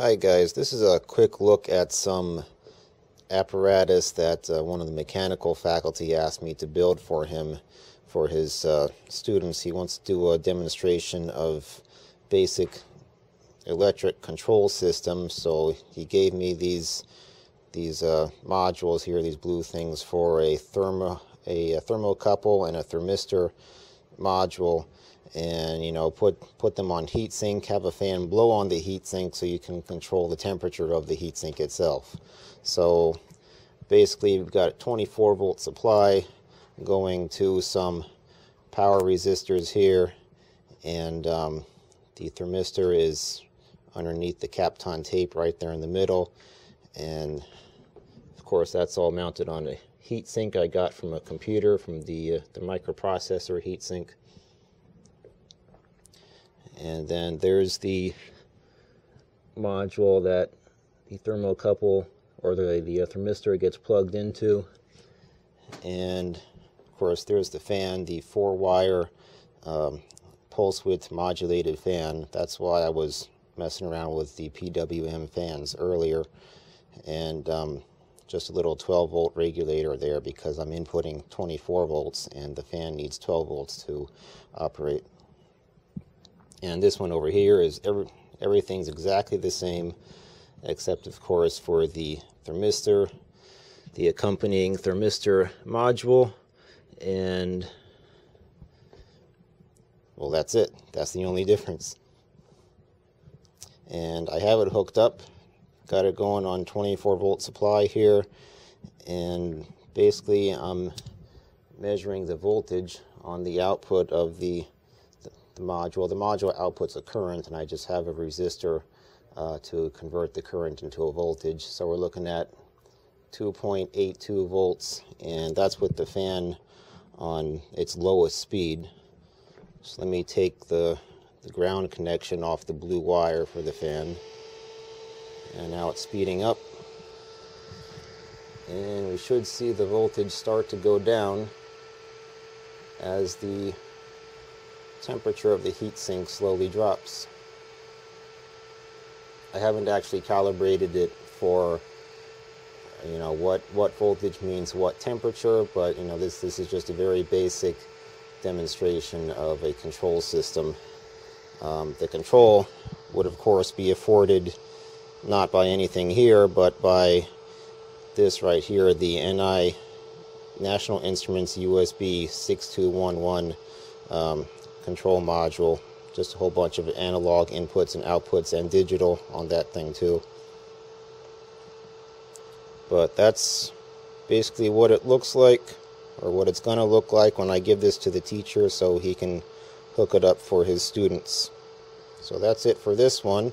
Hi guys, this is a quick look at some apparatus that uh, one of the mechanical faculty asked me to build for him for his uh, students. He wants to do a demonstration of basic electric control system. So he gave me these these uh, modules here, these blue things for a thermo a, a thermocouple and a thermistor module and you know put put them on heatsink have a fan blow on the heatsink so you can control the temperature of the heatsink itself. So basically we've got a 24 volt supply going to some power resistors here and um, the thermistor is underneath the Kapton tape right there in the middle. And of course that's all mounted on a heatsink I got from a computer from the, uh, the microprocessor heatsink and then there's the module that the thermocouple or the, the thermistor gets plugged into. And of course, there's the fan, the four wire um, pulse width modulated fan. That's why I was messing around with the PWM fans earlier. And um, just a little 12 volt regulator there because I'm inputting 24 volts and the fan needs 12 volts to operate. And this one over here is every, everything's exactly the same except of course for the thermistor the accompanying thermistor module and well that's it. That's the only difference. And I have it hooked up got it going on 24 volt supply here and basically I'm measuring the voltage on the output of the the module. The module outputs a current, and I just have a resistor uh, to convert the current into a voltage. So we're looking at 2.82 volts, and that's with the fan on its lowest speed. So let me take the, the ground connection off the blue wire for the fan. And now it's speeding up. And we should see the voltage start to go down as the temperature of the heatsink slowly drops. I haven't actually calibrated it for you know what what voltage means what temperature but you know this this is just a very basic demonstration of a control system um, the control would of course be afforded not by anything here but by this right here the NI National Instruments USB 6211 um, control module. Just a whole bunch of analog inputs and outputs and digital on that thing too. But that's basically what it looks like or what it's going to look like when I give this to the teacher so he can hook it up for his students. So that's it for this one.